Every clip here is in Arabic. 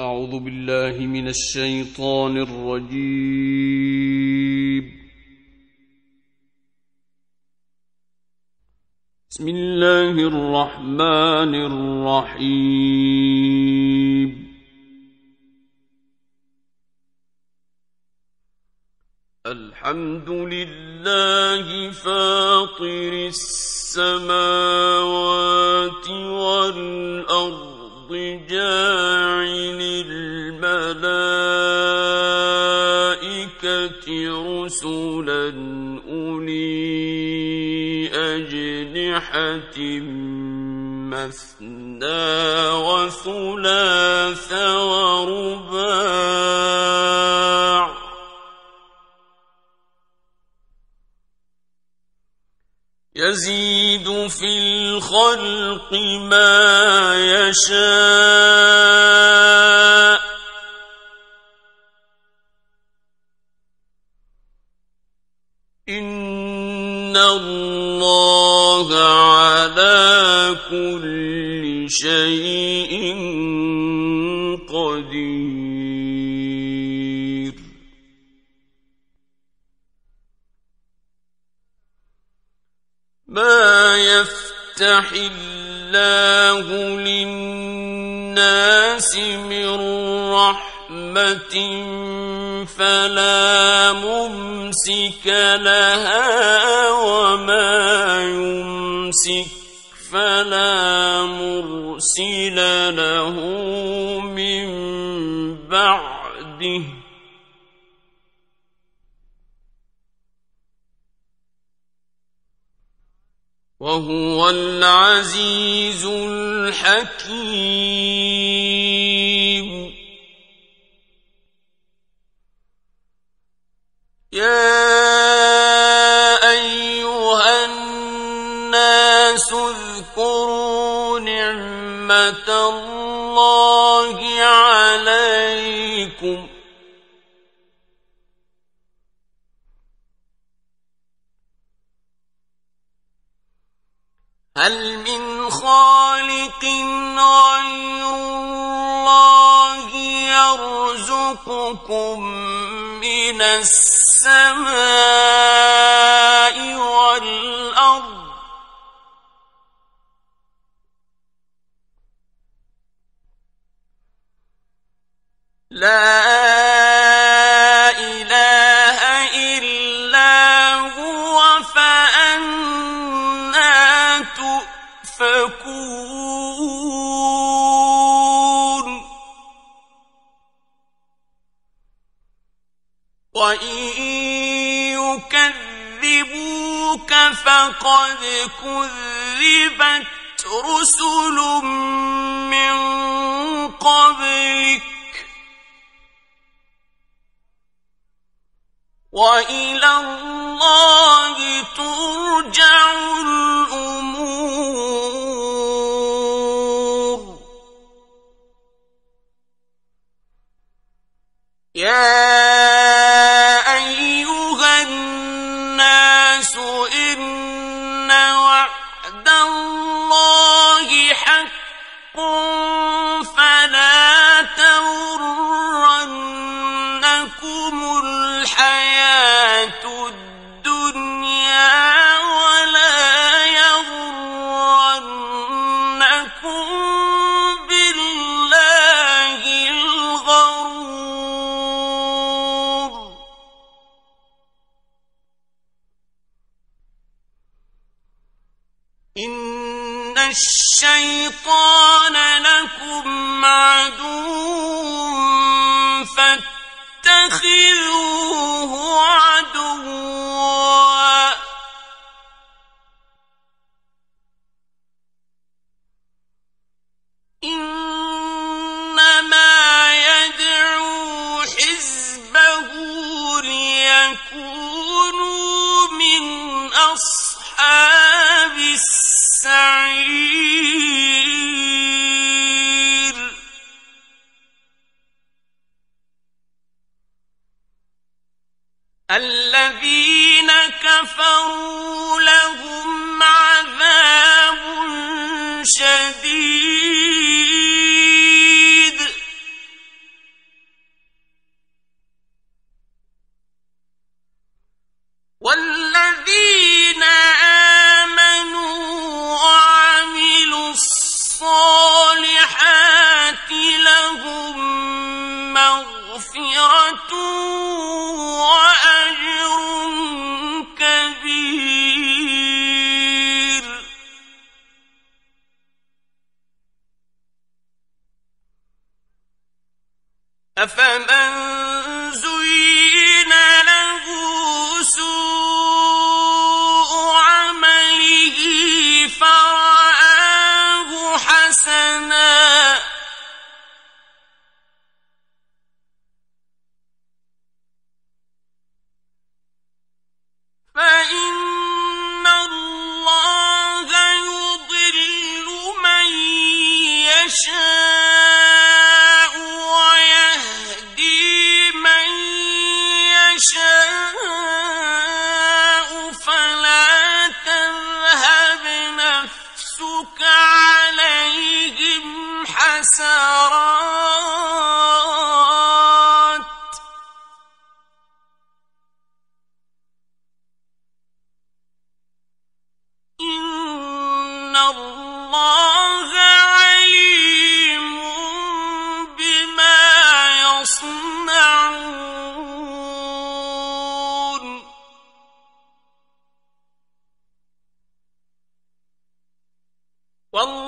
أعوذ بالله من الشيطان الرجيم. بسم الله الرحمن الرحيم. الحمد لله فاطر السماوات والأرض. جاعل الملائكة رسلا أولي أجنحة مثنى وثلاث ورباع يزيد في الخلق ما يشاء. إن الله على كل شيء يفتح الله للناس من رحمة فلا ممسك لها وما يمسك فلا مرسل له من بعده. وهو العزيز الحكيم. يا أيها الناس اذكروا نعمة الله عليكم. هل من خالق غير الله يرزقكم من السماء والأرض؟ لا إله وان يكذبوك فقد كذبت رسل من قبلك والى الله ترجع الأمور والله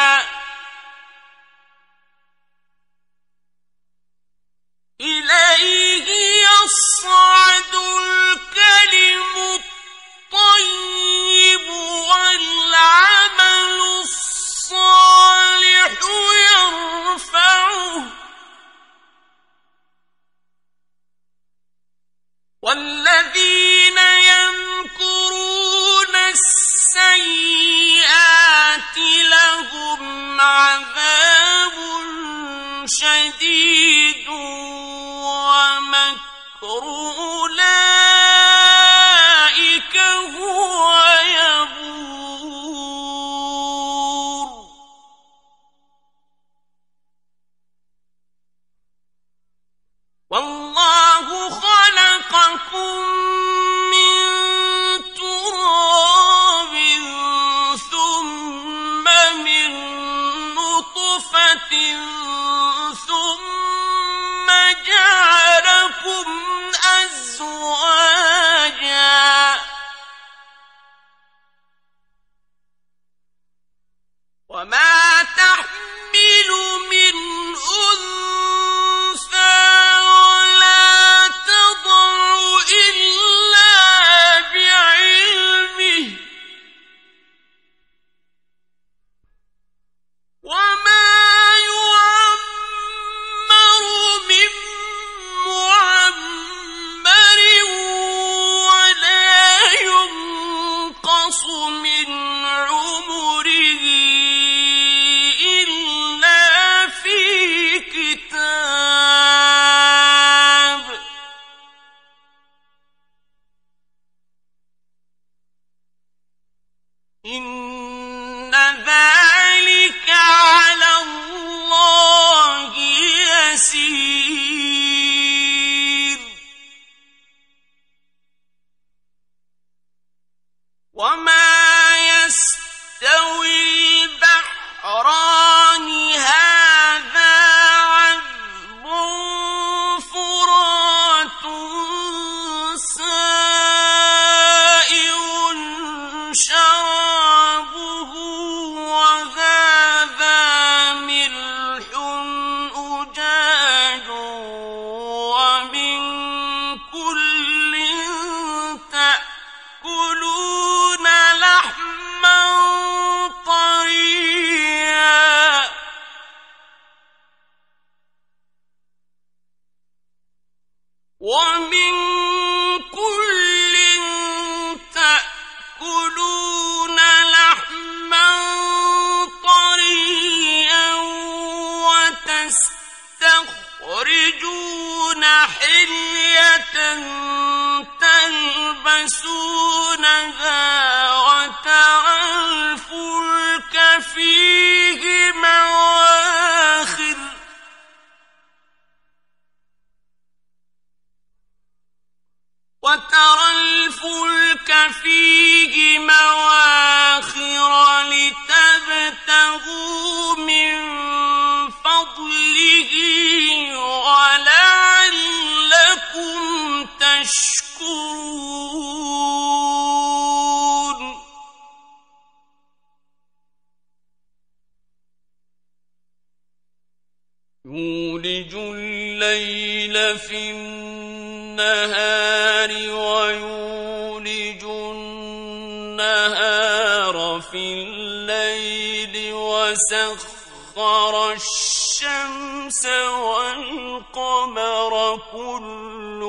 وسخر الشمس والقمر كل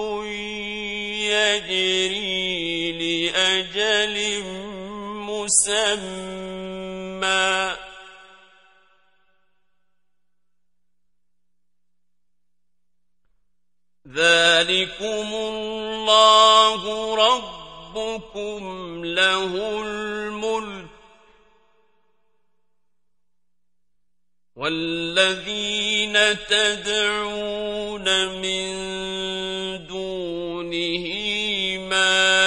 يجري لأجل مسمى. ذلكم الله ربكم له والذين تدعون من دونه ما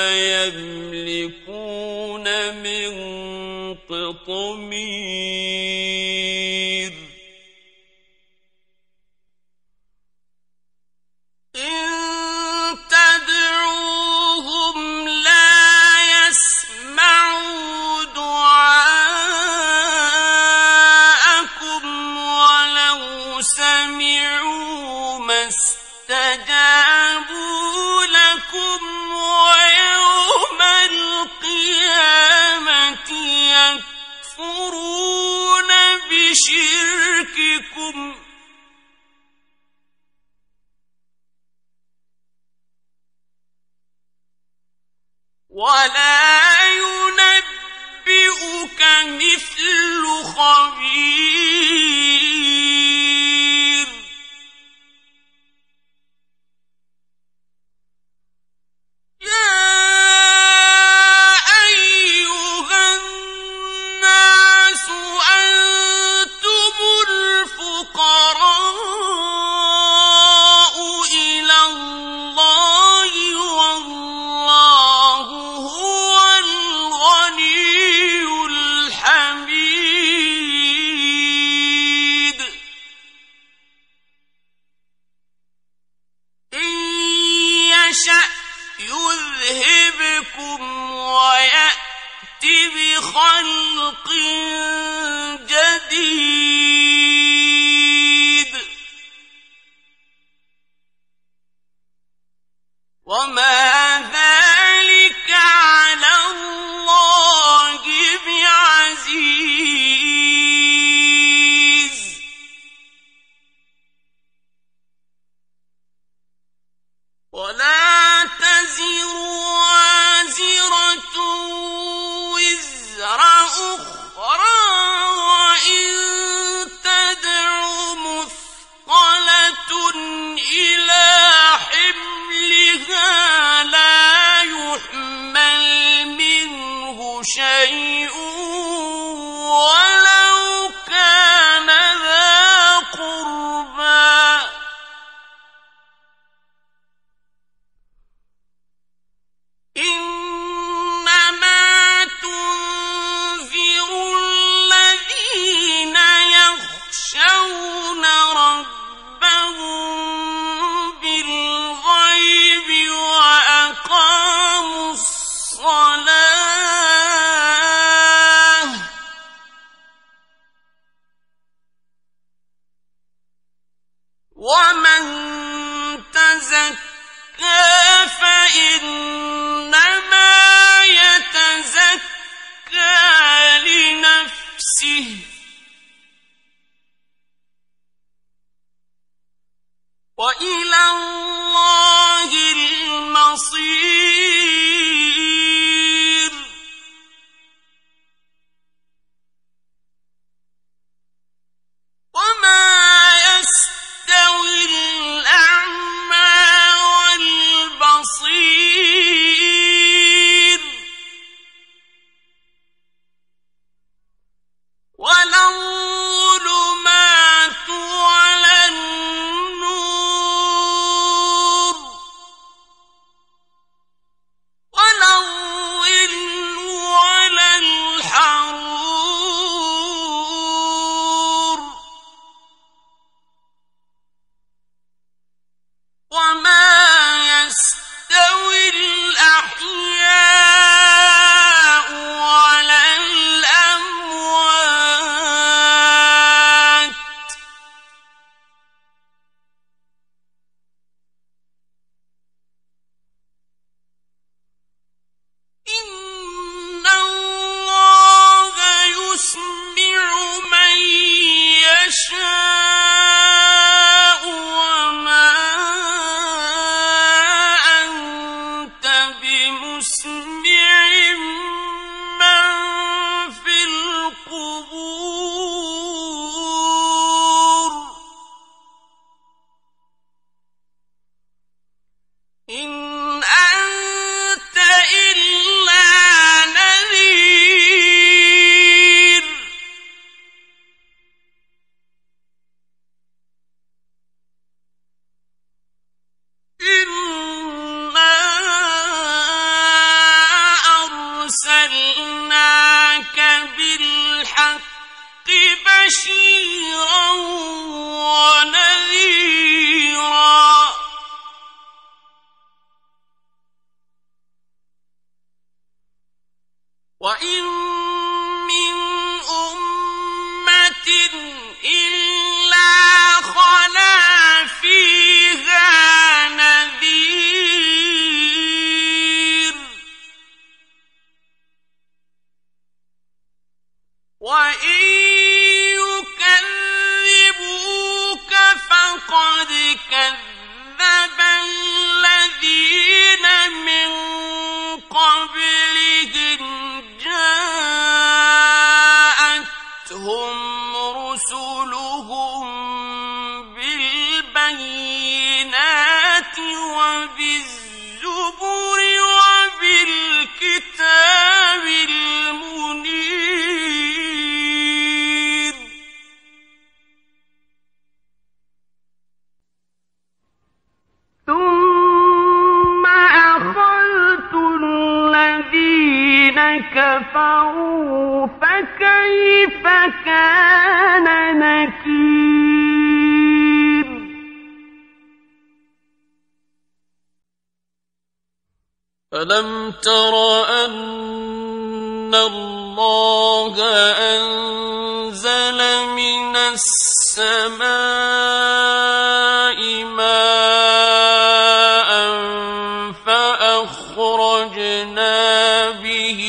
أخرجنا به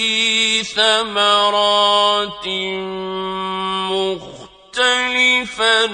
ثمرات مختلفا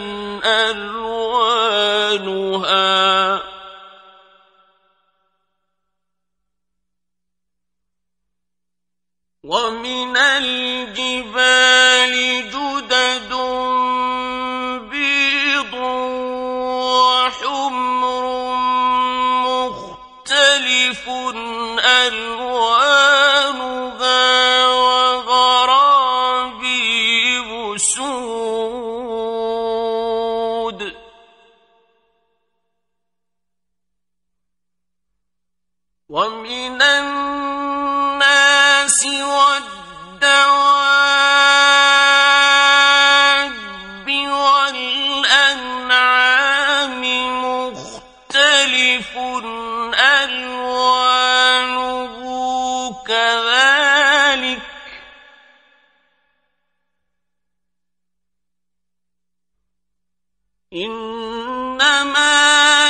إنما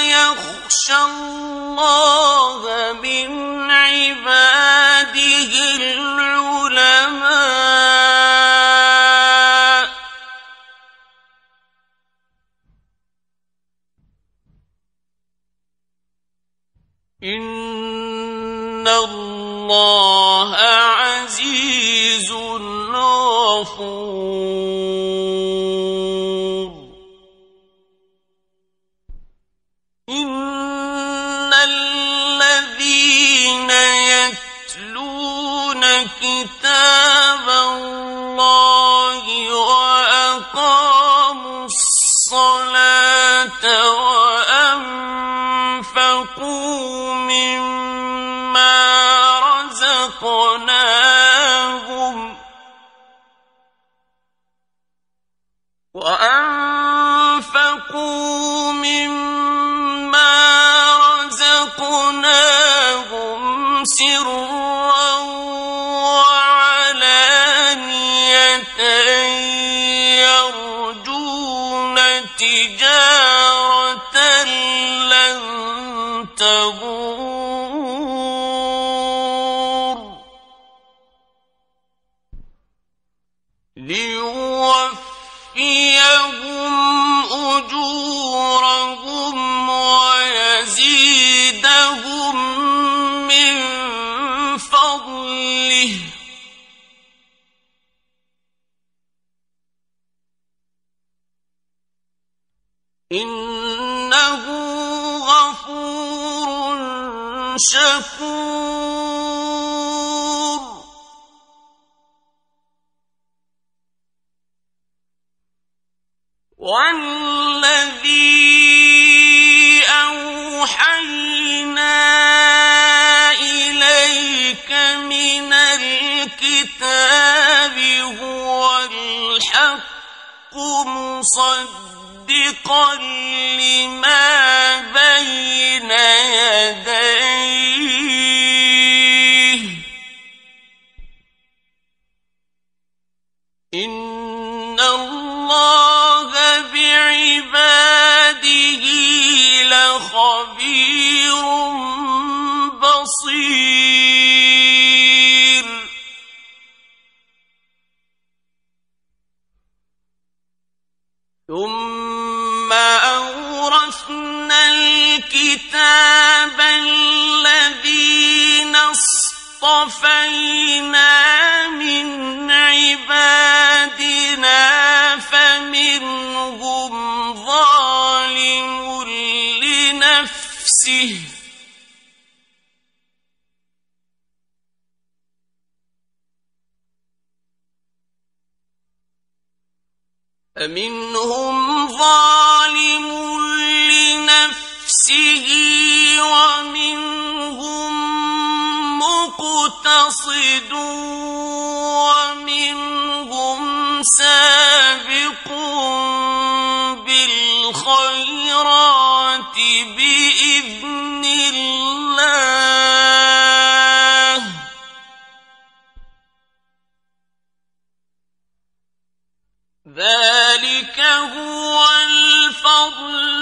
يخشى الله من الحق مصدقا لما بين يديه الكتاب الذين اصطفينا من عبادنا فمنهم ظالم لنفسه. فمنهم ظالم لنفسه. نفسه ومنهم مقتصد ومنهم سابق بالخيرات بإذن الله. ذلك هو الفضل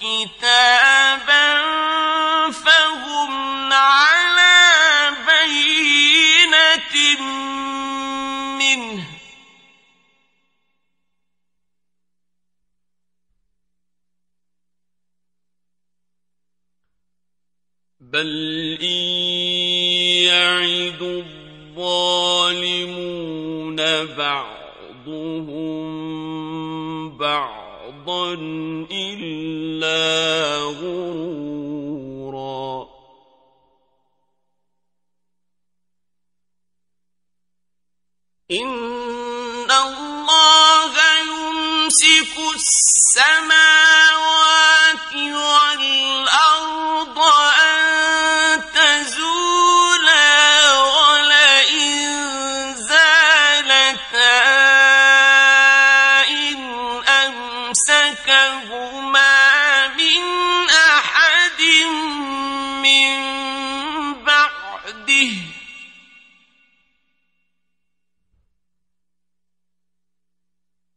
آتيناهم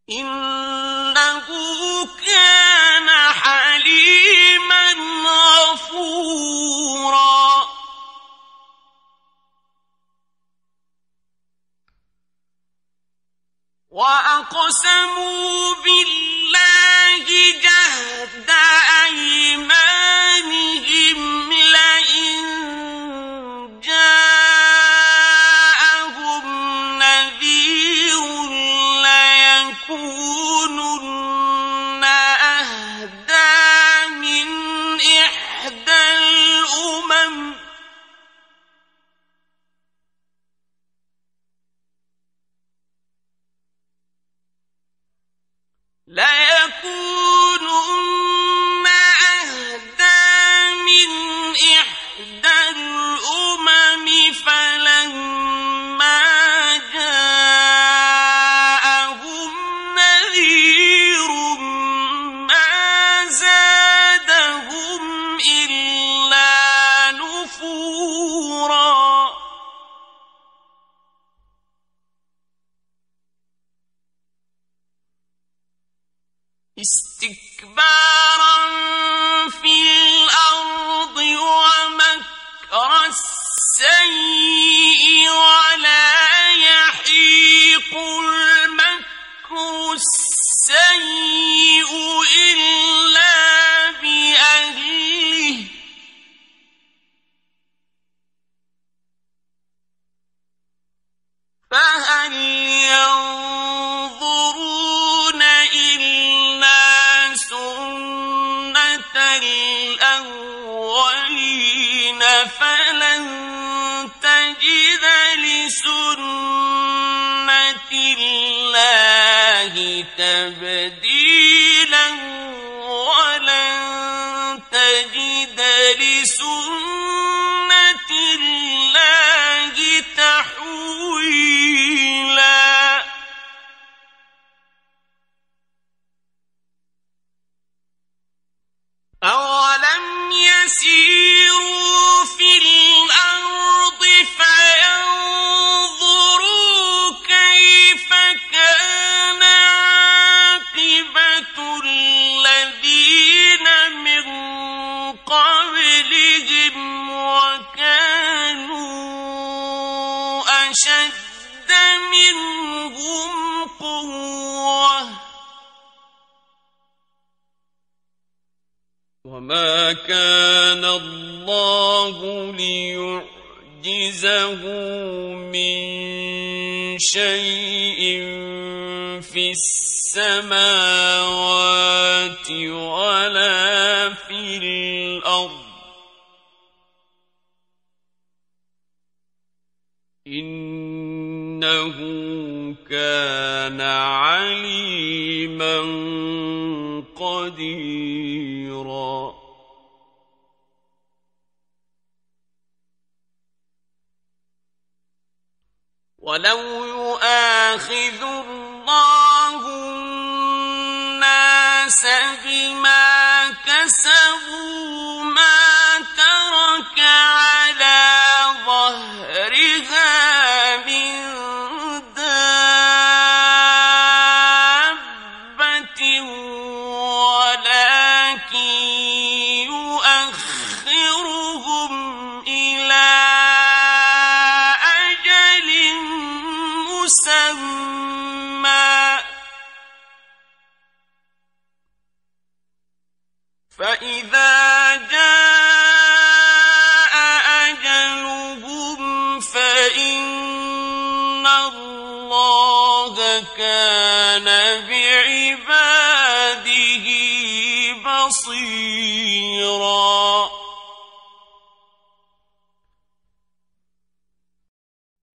إنه كان حليما غفورا. وأقسموا بالله قديرا ولو يؤاخذ الله